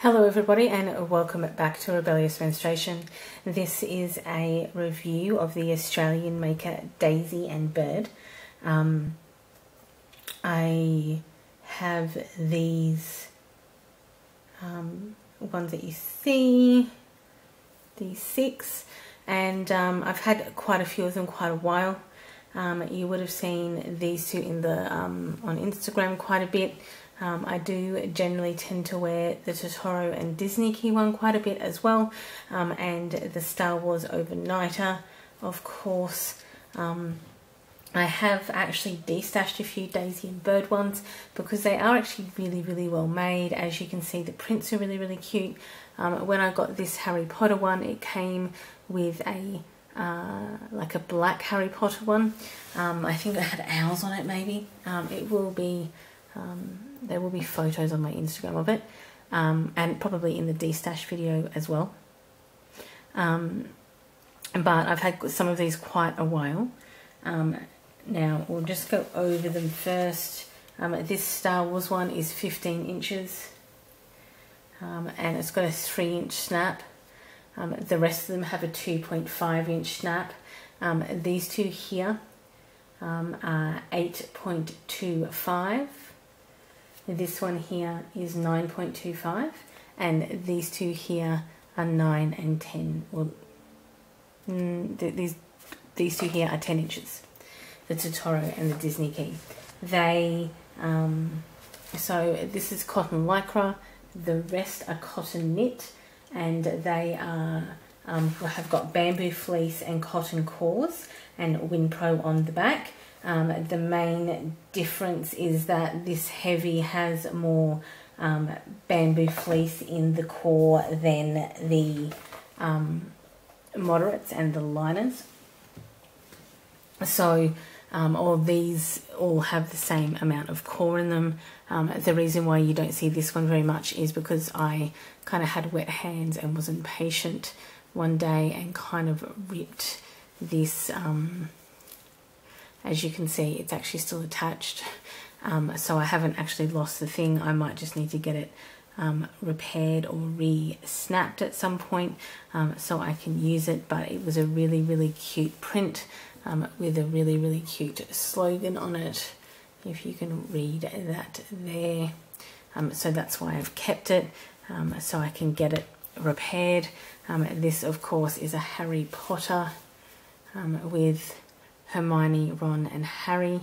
Hello everybody and welcome back to Rebellious Menstruation. This is a review of the Australian maker Daisy and Bird. Um, I have these um, ones that you see, these six, and um, I've had quite a few of them quite a while. Um, you would have seen these two in the um, on Instagram quite a bit. Um, I do generally tend to wear the Totoro and Disney Key one quite a bit as well, um, and the Star Wars Overnighter, of course. Um, I have actually destashed a few Daisy and Bird ones because they are actually really, really well made. As you can see, the prints are really, really cute. Um, when I got this Harry Potter one, it came with a uh, like a black Harry Potter one. Um, I think it had owls on it maybe. Um, it will be um, there will be photos on my Instagram of it um, and probably in the destash video as well. Um, but I've had some of these quite a while. Um, now we'll just go over them first. Um, this Star Wars one is 15 inches um, and it's got a 3 inch snap. the rest of them have a 2.5 inch snap. these two here are 8.25 this one here is 9.25 and these two here are 9 and 10. Well, mm, these, these two here are 10 inches. The Totoro and the Disney Key. They, um, so this is cotton lycra, the rest are cotton knit and they are um, have got bamboo fleece and cotton cores and Windpro on the back um, the main difference is that this heavy has more um, bamboo fleece in the core than the um, moderates and the liners. So um, all these all have the same amount of core in them. Um, the reason why you don't see this one very much is because I kind of had wet hands and wasn't patient one day and kind of ripped this um, as you can see it's actually still attached. Um, so I haven't actually lost the thing. I might just need to get it um, repaired or re-snapped at some point um, so I can use it. But it was a really really cute print um, with a really really cute slogan on it if you can read that there. Um, so that's why I've kept it um, so I can get it repaired. This of course is a Harry Potter with Hermione, Ron and Harry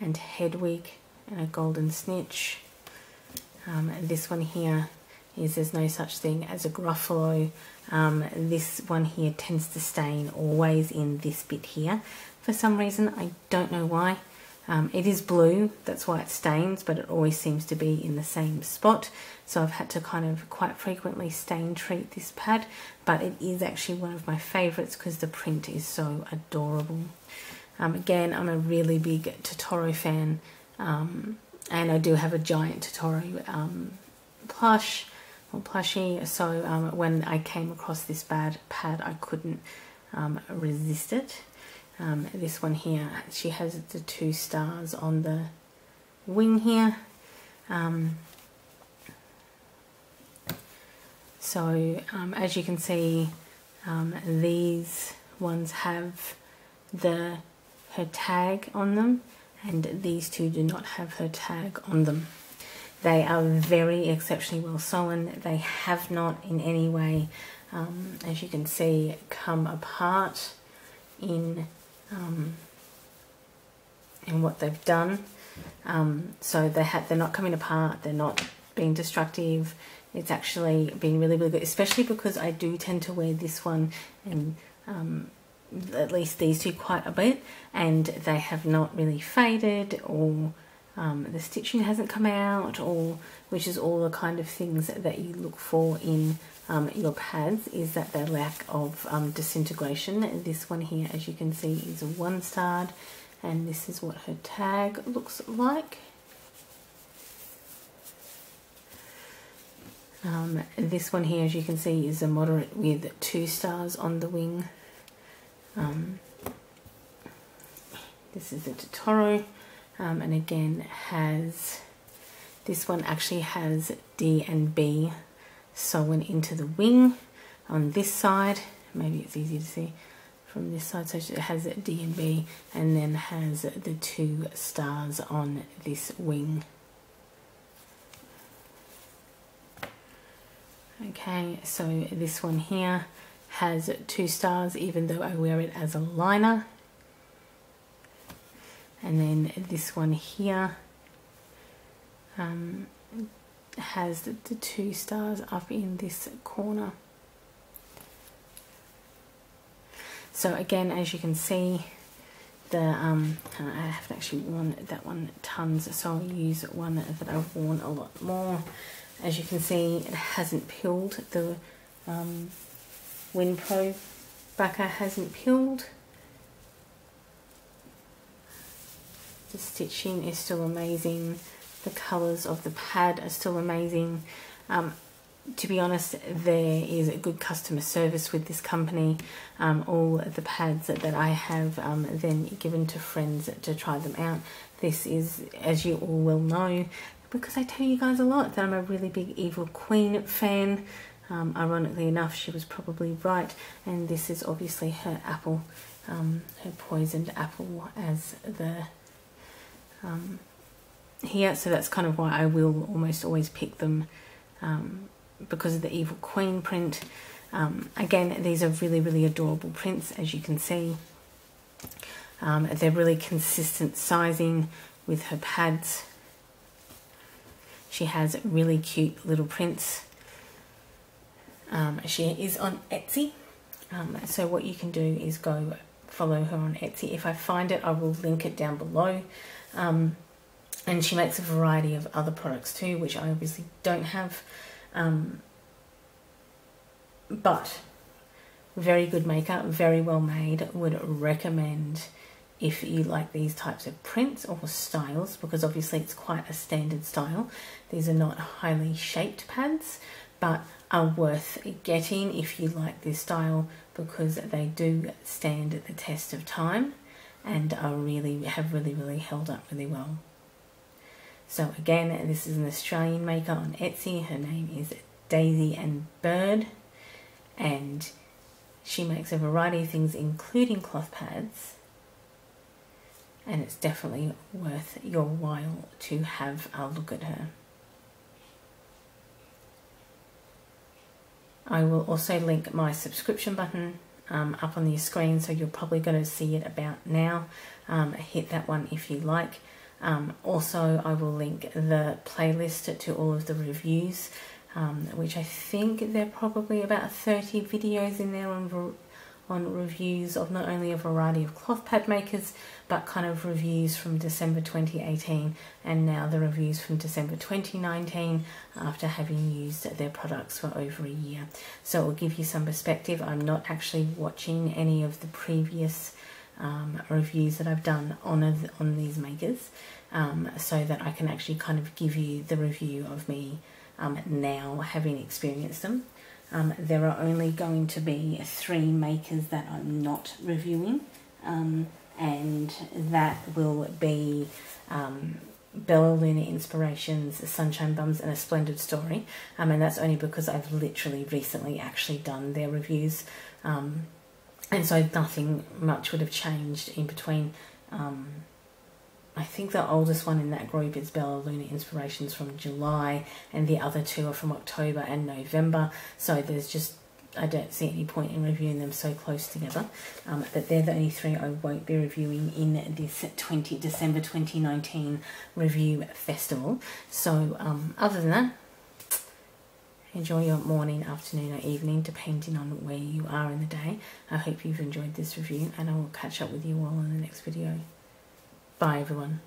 and Hedwig and a golden snitch. Um, this one here is there's no such thing as a Gruffalo. Um, this one here tends to stain always in this bit here. For some reason, I don't know why. Um, it is blue, that's why it stains, but it always seems to be in the same spot. So I've had to kind of quite frequently stain treat this pad, but it is actually one of my favorites because the print is so adorable. Um, again, I'm a really big Totoro fan, um, and I do have a giant Totoro um, plush or plushie. So um, when I came across this bad pad, I couldn't um, resist it. Um, this one here, she has the two stars on the wing here. Um, so um, as you can see, um, these ones have the her tag on them and these two do not have her tag on them. They are very exceptionally well sewn. They have not in any way, um, as you can see, come apart in um, in what they've done. Um, so they have, they're not coming apart, they're not being destructive. It's actually been really, really good, especially because I do tend to wear this one and um, at least these two quite a bit, and they have not really faded or um, the stitching hasn't come out, or which is all the kind of things that you look for in um, your pads is that the lack of um, disintegration. This one here, as you can see, is a one starred, and this is what her tag looks like. Um, this one here, as you can see, is a moderate with two stars on the wing. Um, this is a Totoro, um, and again has This one actually has D and B sewn into the wing on this side. Maybe it's easy to see from this side. So it has D and B and then has the two stars on this wing. Okay, so this one here has two stars even though I wear it as a liner. And then this one here um, has the, the two stars up in this corner. So again, as you can see, the um, I haven't actually worn that one tons, so I'll use one that I've worn a lot more. As you can see, it hasn't peeled. The um, Windpro backer hasn't peeled. The stitching is still amazing. The colours of the pad are still amazing. Um, to be honest, there is a good customer service with this company. Um, all the pads that, I have um, then given to friends to try them out. This is, as you all will know, because I tell you guys a lot that I'm a really big Evil Queen fan. Um, ironically enough, she was probably right, and this is obviously her apple, um, her poisoned apple as the um, here. So that's kind of why I will almost always pick them um, because of the Evil Queen print. Um, again, these are really, really adorable prints, as you can see. Um, they're really consistent sizing with her pads. She has really cute little prints. Um, she is on Etsy. Um, so what you can do is go follow her on Etsy. If I find it, I will link it down below. Um, and she makes a variety of other products too, which I obviously don't have. Um, but very good makeup, very well made. Would recommend if you like these types of prints or styles because obviously it's quite a standard style. These are not highly shaped pads but are worth getting if you like this style because they do stand the test of time and are really have really really held up really well. So again, this is an Australian maker on Etsy. Her name is Daisy and Bird, and she makes a variety of things, including cloth pads. And it's definitely worth your while to have a look at her. I will also link my subscription button um, up on your screen, so you're probably going to see it about now. Um, hit that one if you like. Um, also, I will link the playlist to all of the reviews, um, which I think there are probably about 30 videos in there on on reviews of not only a variety of cloth pad makers, but kind of reviews from December 2018 and now the reviews from December 2019 after having used their products for over a year. So it will give you some perspective. I'm not actually watching any of the previous um, reviews that I've done on, a, on these makers um, so that I can actually kind of give you the review of me um, now having experienced them. Um, there are only going to be three makers that I'm not reviewing, um, and that will be um, Bella Luna Inspirations, Sunshine Bums, and A Splendid Story. Um, and that's only because I've literally recently actually done their reviews. Um, and so nothing much would have changed in between um, I think the oldest one in that group is Bella Luna Inspirations from July, and the other two are from October and November. So there's just I don't see any point in reviewing them so close together. Um, but they're the only three I won't be reviewing in this 20 December 2019 review festival. So um, other than that, enjoy your morning, afternoon, or evening, depending on where you are in the day. I hope you've enjoyed this review, and I will catch up with you all in the next video. Bye, everyone.